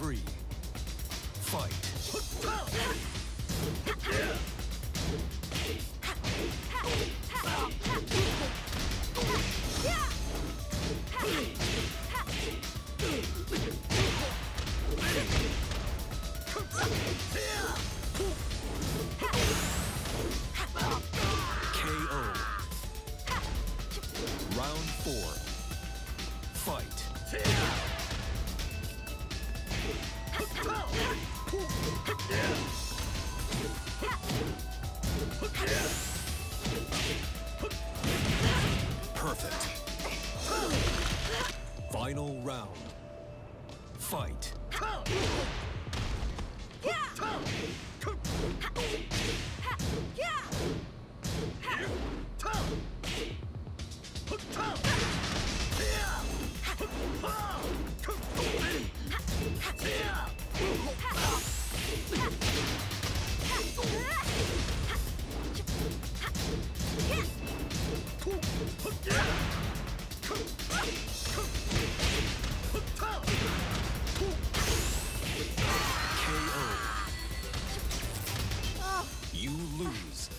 Three. Fight. Round four. Fight. Perfect. Final round. Fight. lose.